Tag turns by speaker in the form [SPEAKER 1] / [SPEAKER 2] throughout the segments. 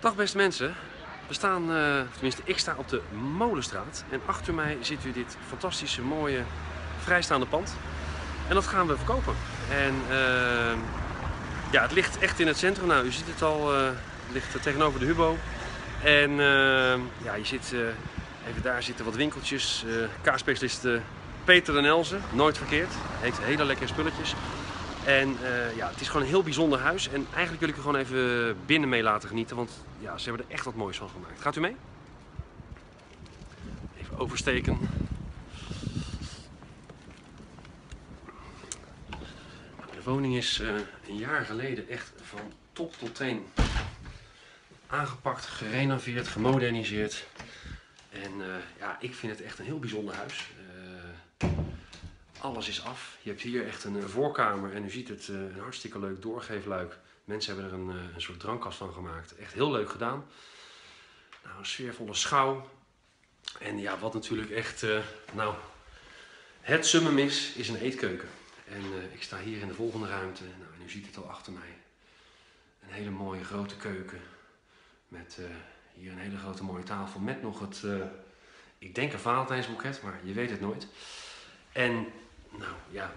[SPEAKER 1] Dag beste mensen. We staan, eh, tenminste ik sta op de Molenstraat. En achter mij ziet u dit fantastische mooie vrijstaande pand. En dat gaan we verkopen. En eh, ja, het ligt echt in het centrum. Nou, u ziet het al, eh, het ligt tegenover de Hubo. En ja, je ziet, eh, even daar zitten wat winkeltjes. eh, Peter den Elzen, nooit verkeerd. Heeft hele lekkere spulletjes. En eh, ja, het is gewoon een heel bijzonder huis. En eigenlijk wil ik u gewoon even binnen mee laten genieten. Want ja, ze hebben er echt wat moois van gemaakt. Gaat u mee? Even oversteken. De woning is eh, een jaar geleden echt van top tot teen aangepakt, gerenoveerd, gemoderniseerd. En eh, ja, ik vind het echt een heel bijzonder huis. Alles is af. Je hebt hier echt een eh, voorkamer en u ziet het, eh, een hartstikke leuk doorgeefluik. Mensen hebben er een, eh, een soort drankkast van gemaakt. Echt heel leuk gedaan. Nou, een sfeervolle schouw. En ja, wat natuurlijk echt, nou, het summum is, is een eetkeuken. En ik sta hier in de volgende ruimte. Nou, en u ziet het al achter mij. Een hele mooie grote keuken. Met hier een hele grote mooie tafel. Met nog het, ik denk een Valentijnsboeket, maar je weet het nooit. En nou ja,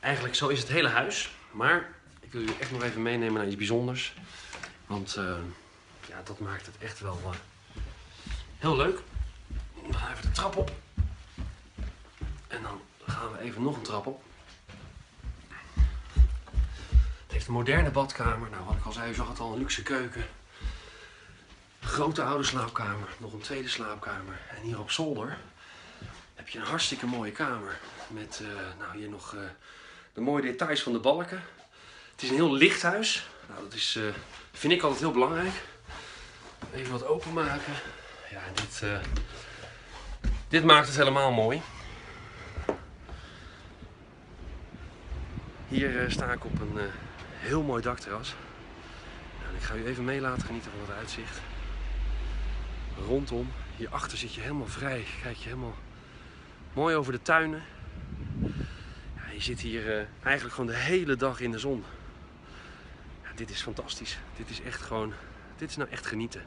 [SPEAKER 1] eigenlijk zo is het hele huis. Maar ik wil jullie echt nog even meenemen naar iets bijzonders. Want eh, ja, dat maakt het echt wel eh, heel leuk. We gaan even de trap op. En dan gaan we even nog een trap op. Het heeft een moderne badkamer. Nou, wat ik al zei, u zag het al, een luxe keuken. Grote oude slaapkamer. Nog een tweede slaapkamer. En hier op zolder heb je een hartstikke mooie kamer. Met eh, nou, hier nog eh, de mooie details van de balken. Het is een heel licht huis. Nou, dat is, eh, vind ik altijd heel belangrijk. Even wat openmaken. Ja, dit, dit maakt het helemaal mooi. Hier sta ik op een heel mooi dakterras. Nou, ik ga u even mee laten genieten van het uitzicht. Rondom, hierachter zit je helemaal vrij. Kijk je helemaal mooi over de tuinen. Ja, je zit hier eh, eigenlijk gewoon de hele dag in de zon. Ja, dit is fantastisch. Dit is echt gewoon, dit is nou echt genieten.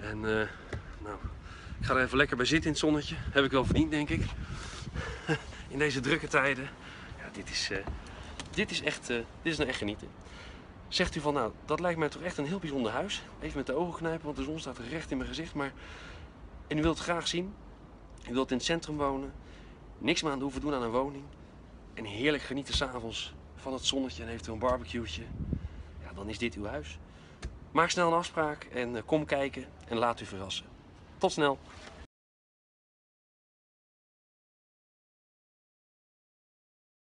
[SPEAKER 1] En eh, nou, ik ga er even lekker bij zitten in het zonnetje. Heb ik wel verdiend, denk ik. in deze drukke tijden. Ja, dit is, eh, dit is echt, dit is nou echt genieten. Zegt u van, nou, dat lijkt mij toch echt een heel bijzonder huis. Even met de ogen knijpen, want de zon staat recht in mijn gezicht. Maar... En u wilt het graag zien. U wilt in het centrum wonen. Niks meer aan hoeven doen aan een woning. En heerlijk genieten s'avonds van het zonnetje en eventueel een barbecue'tje. Ja, dan is dit uw huis. Maak snel een afspraak en eh, kom kijken en laat u verrassen. Tot snel.